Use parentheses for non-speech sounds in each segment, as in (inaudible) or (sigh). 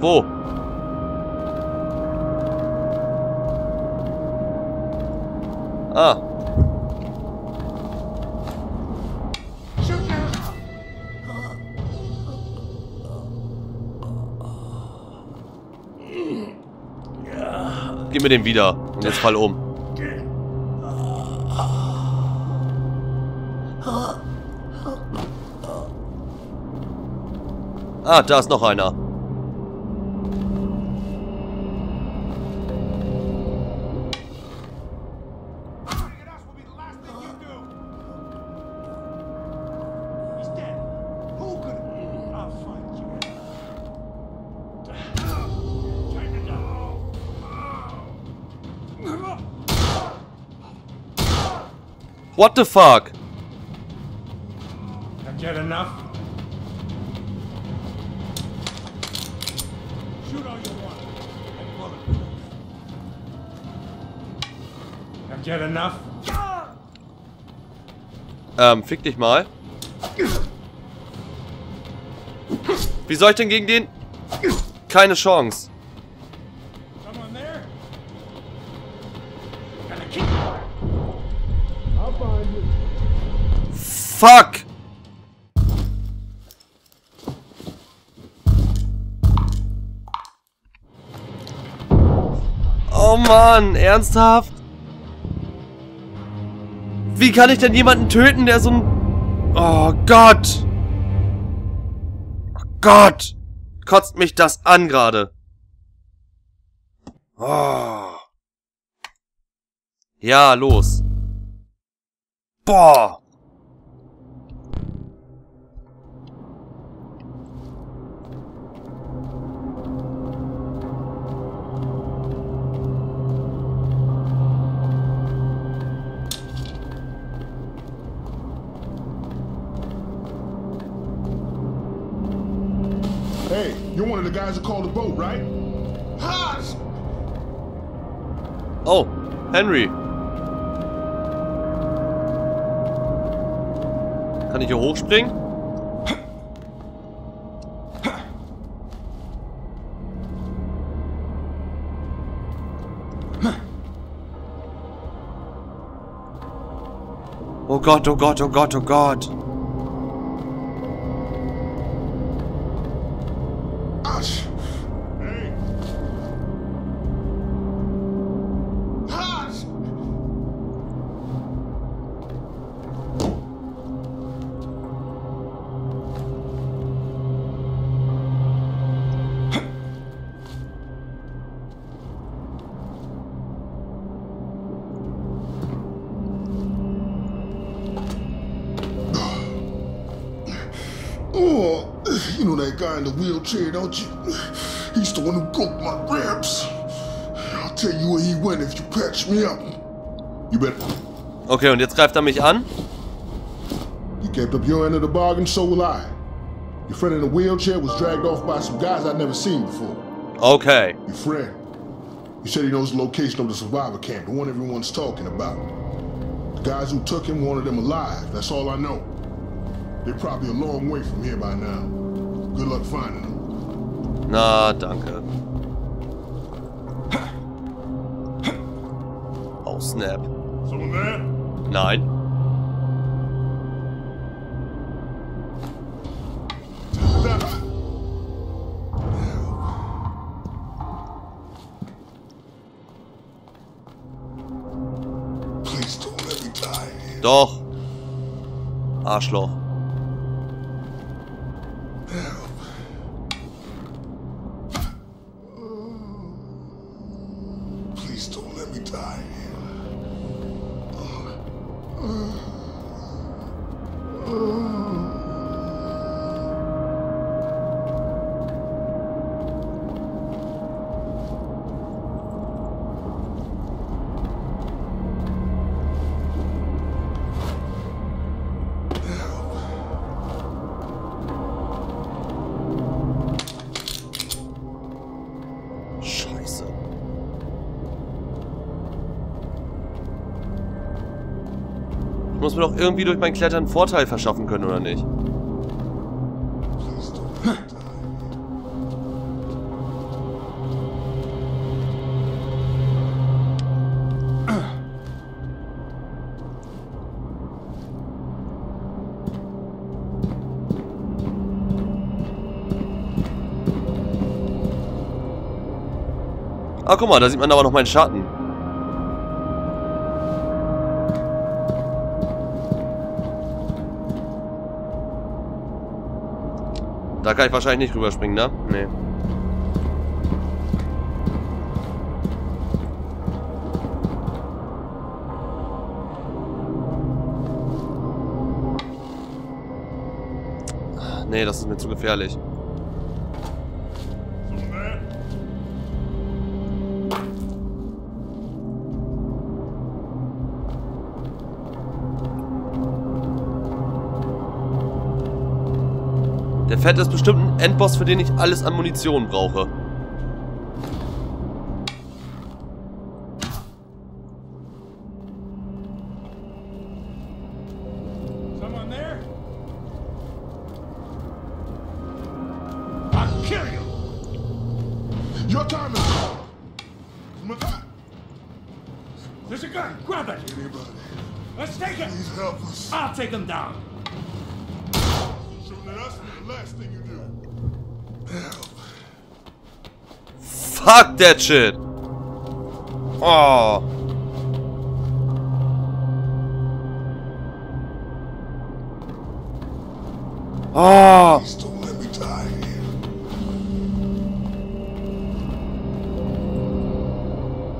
Wo? Ah. Gib mir den wieder. Und jetzt fall um. Ah, da ist noch einer. What the fuck? Have you had enough? Shoot all you want. I'm bulletproof. Have you had enough? Ähm, fick dich mal. Wie soll ich denn gegen den? Keine Chance. Fuck! Oh Mann, ernsthaft? Wie kann ich denn jemanden töten, der so ein... Oh Gott! Oh Gott! Kotzt mich das an gerade. Oh. Ja, los. Boah! Hey, you're one of the guys that called the boat, right? Haas! Oh, Henry. Kann ich hier hochspringen? Oh Gott, oh Gott, oh Gott, oh Gott. In the wheelchair, don't you? He's the one who broke my ribs. I'll tell you where he went if you patch me up. You better. Okay, und jetzt greift er mich an. You kept up your end of the bargain, so will I. Your friend in the wheelchair was dragged off by some guys I'd never seen before. Okay. Your friend. He said he knows the location of the survivor camp, the one everyone's talking about. The guys who took him wanted him alive. That's all I know. They're probably a long way from here by now. Na, danke. Oh, snap. Someone there? Nein. Please don't let me die here. Doch. Arschloch. muss mir doch irgendwie durch mein Klettern Vorteil verschaffen können, oder nicht? Ah, guck mal, da sieht man aber noch meinen Schatten. Da kann ich wahrscheinlich nicht rüberspringen, ne? Nee. Nee, das ist mir zu gefährlich. Der Fett ist bestimmt ein Endboss, für den ich alles an Munition brauche. There's a gun! Grab it! anybody, Let's take it! please help us. I'll take him down! Shooting at us is the last thing you do. Fuck that shit! Oh. Oh. Please don't let me die here.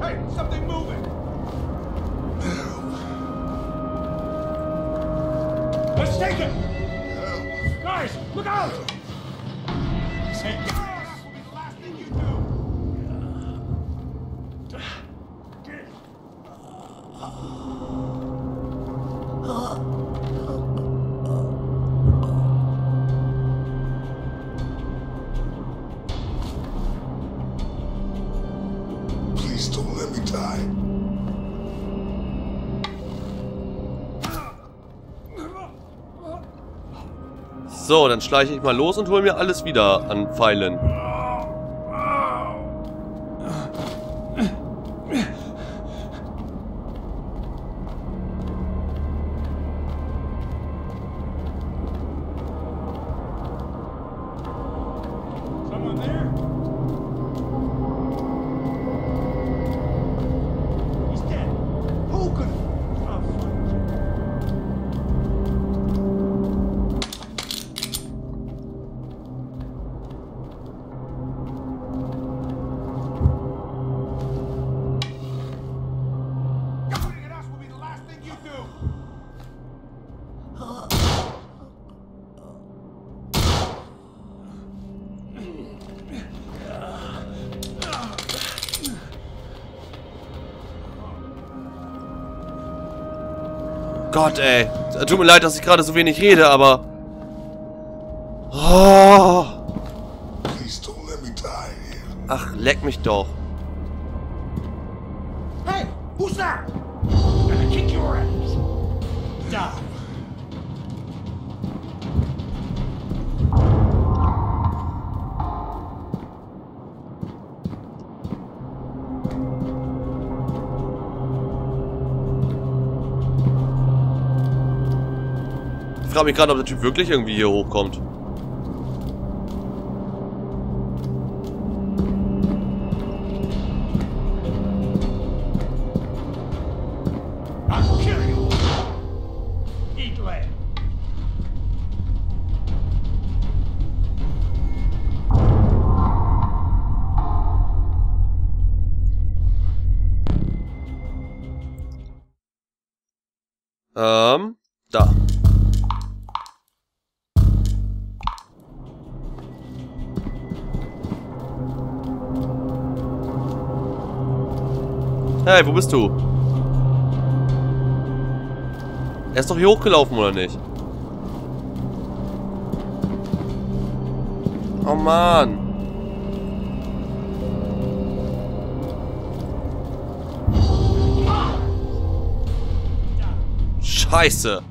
Hey, something moving! Help. Let's take it! Guys, look out! So, dann schleiche ich mal los und hole mir alles wieder an Pfeilen. Gott, ey. Tut mir leid, dass ich gerade so wenig rede, aber... Oh. Ach, leck mich doch. Frage mich gerade, ob der Typ wirklich irgendwie hier hochkommt. Ähm, da. Hey, wo bist du? Er ist doch hier hochgelaufen, oder nicht? Oh Mann. Scheiße.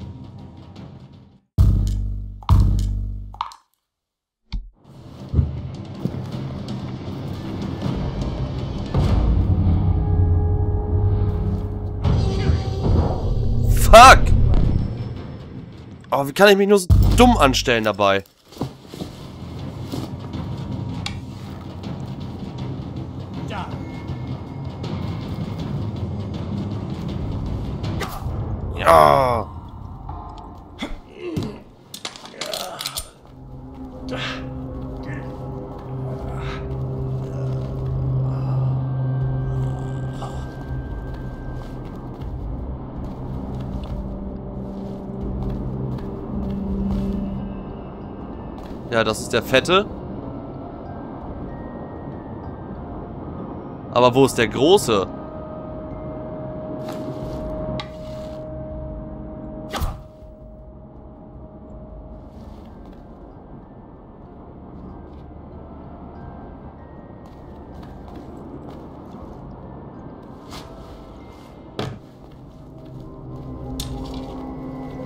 fuck? Oh, wie kann ich mich nur so dumm anstellen dabei? Ja. Ja, das ist der Fette. Aber wo ist der Große?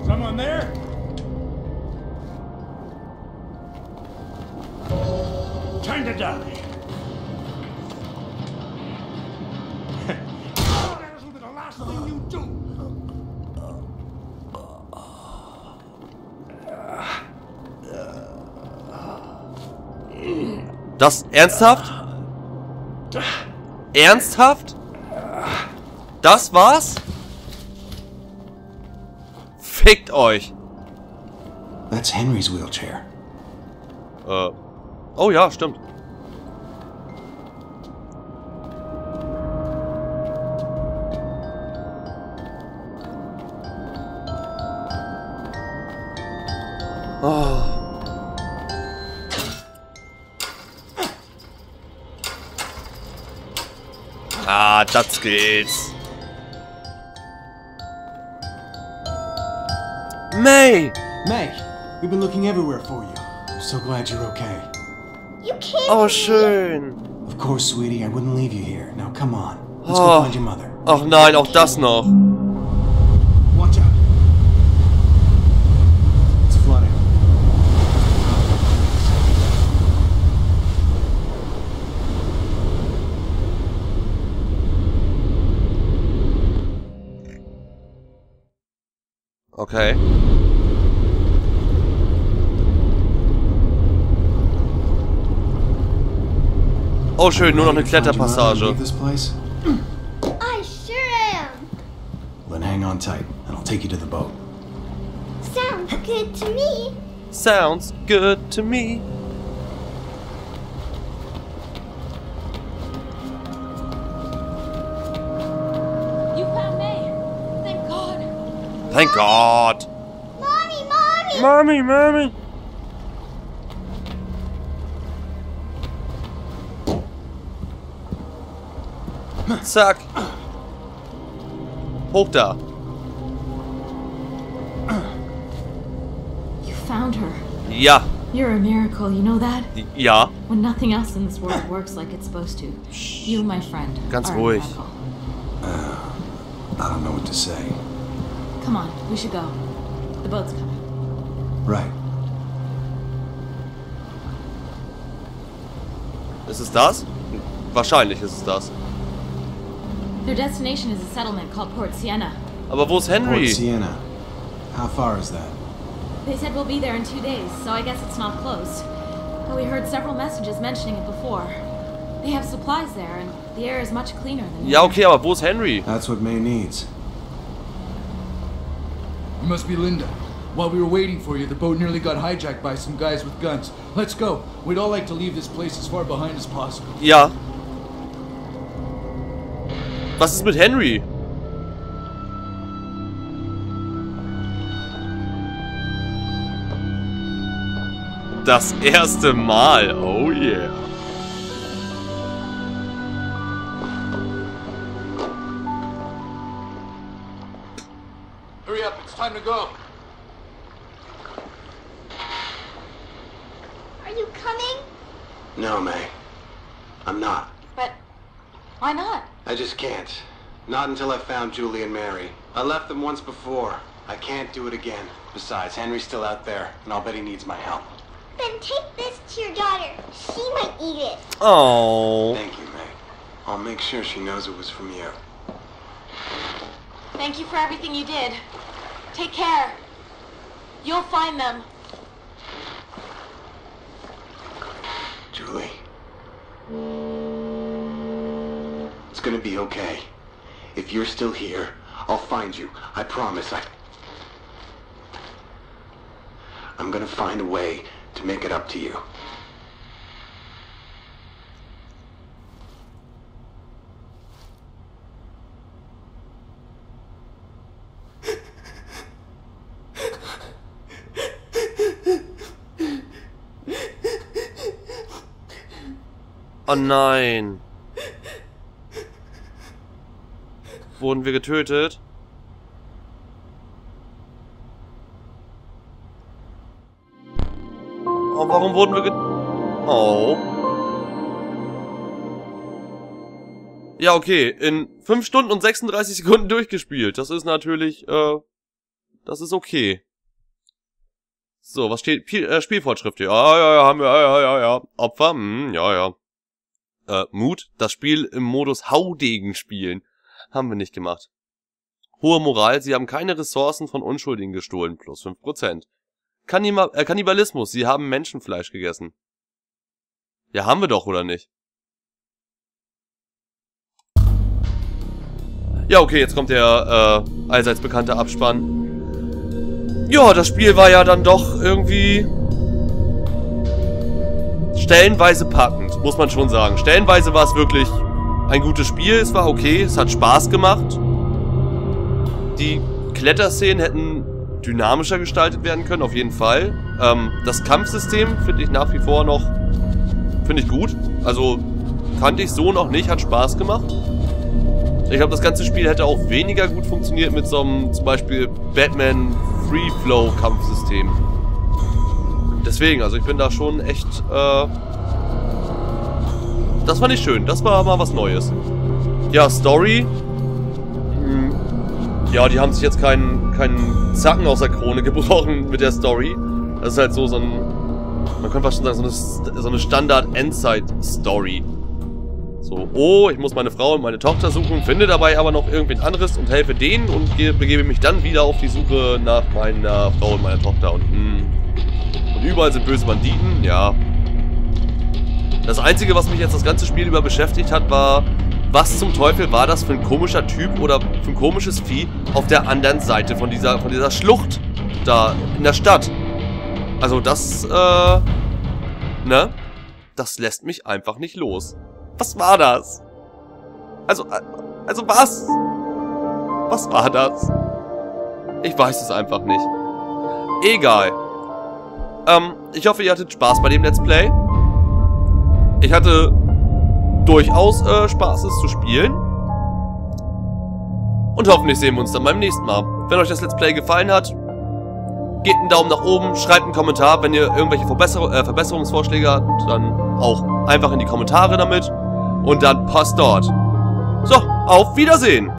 Someone there? Do. Das ernsthaft? Ernsthaft? Das war's? Fickt euch. That's Henry's wheelchair. Äh. Oh ja, stimmt. Das geht's. May! Meg, we've been looking everywhere for you. I'm so glad you're okay. You can't. Oh, leave. schön. Of course, sweetie, I wouldn't leave you here. Now come on. Let's Oh. go find your mother. Oh nein, auch das noch. Okay. Oh schön, nur noch eine You found your mother and Kletterpassage. leave this place? I sure am. Then hang on tight, and I'll take you to the boat. Sounds good to me. Sounds good to me. Thank God. Mommy, mommy. Mommy, mommy. Zack. Hoch da. You found her. Ja. You're a miracle, you know that? Ja. When nothing else in this world works like it's supposed to. You, my friend. Ganz are a ruhig. miracle. Uh, I don't know what to say. Come on, we should go. The boat's coming. Right. Ist es das? Wahrscheinlich ist es das. Their destination is a settlement called Port Siena. Aber wo ist Henry? Port Siena. How far is that? They said we'll be there in two days, so I guess it's not close. But we heard several messages mentioning it before. They have supplies there, and the air is much cleaner than Ja, here. okay, aber wo ist Henry? That's what May needs. You must be Linda. While we were waiting for you, the boat nearly got hijacked by some guys with guns. Let's go. We'd all like to leave this place as far behind as possible. Ja. Was ist mit Henry? Das erste Mal. Oh yeah. Time to go. Are you coming? No, May. I'm not. But why not? I just can't. Not until I found Julie and Mary. I left them once before. I can't do it again. Besides, Henry's still out there, and I'll bet he needs my help. Then take this to your daughter. She might eat it. Oh. Thank you, May. I'll make sure she knows it was from you. Thank you for everything you did. Take care. You'll find them. Julie. It's gonna be okay. If you're still here, I'll find you. I promise. I. I'm gonna find a way to make it up to you. Oh nein. Wurden wir getötet? Oh, warum wurden wir get... Oh. Ja, okay. In 5 Stunden und 36 Sekunden durchgespielt. Das ist natürlich, äh... Das ist okay. So, was steht? Äh, Spielfortschrift hier. Ja, ja, ja, haben wir, ja, ja, ja. Opfer, hm, ja, ja. Äh, Mut, das Spiel im Modus Haudegen spielen. Haben wir nicht gemacht. Hohe Moral, sie haben keine Ressourcen von Unschuldigen gestohlen, plus 5%. Kannibal äh, Kannibalismus, sie haben Menschenfleisch gegessen. Ja, haben wir doch, oder nicht? Ja, okay, jetzt kommt der äh, allseits bekannte Abspann. Ja, das Spiel war ja dann doch irgendwie stellenweise packend, muss man schon sagen. Stellenweise war es wirklich ein gutes Spiel, es war okay, es hat Spaß gemacht. Die Kletterszenen hätten dynamischer gestaltet werden können, auf jeden Fall. Ähm, das Kampfsystem finde ich nach wie vor noch, finde ich gut. Also kannte ich so noch nicht, hat Spaß gemacht. Ich glaube, das ganze Spiel hätte auch weniger gut funktioniert mit so einem zum Beispiel Batman Free Flow Kampfsystem. Deswegen, also ich bin da schon echt, äh, das fand ich schön. Das war mal was Neues. Ja, Story. Hm, ja, die haben sich jetzt keinen, keinen Zacken aus der Krone (laughs) gebrochen mit der Story. Das ist halt so, so ein, man könnte fast schon sagen, so eine, so eine Standard-Endzeit-Story. So, oh, ich muss meine Frau und meine Tochter suchen, finde dabei aber noch irgendwen anderes und helfe denen und begebe mich dann wieder auf die Suche nach meiner Frau und meiner Tochter. Und, hm, und überall sind böse Banditen, ja. Das Einzige, was mich jetzt das ganze Spiel über beschäftigt hat, war, was zum Teufel war das für ein komischer Typ oder für ein komisches Vieh auf der anderen Seite von dieser, von dieser Schlucht da in der Stadt. Also das, äh, ne? Das lässt mich einfach nicht los. Was war das? Also, äh, also was? Was war das? Ich weiß es einfach nicht. Egal. Ähm, ich hoffe, ihr hattet Spaß bei dem Let's Play. Ich hatte durchaus äh, Spaß, es zu spielen. Und hoffentlich sehen wir uns dann beim nächsten Mal. Wenn euch das Let's Play gefallen hat, gebt einen Daumen nach oben, schreibt einen Kommentar. Wenn ihr irgendwelche Verbesser äh, Verbesserungsvorschläge habt, dann auch einfach in die Kommentare damit. Und dann passt dort. So, auf Wiedersehen!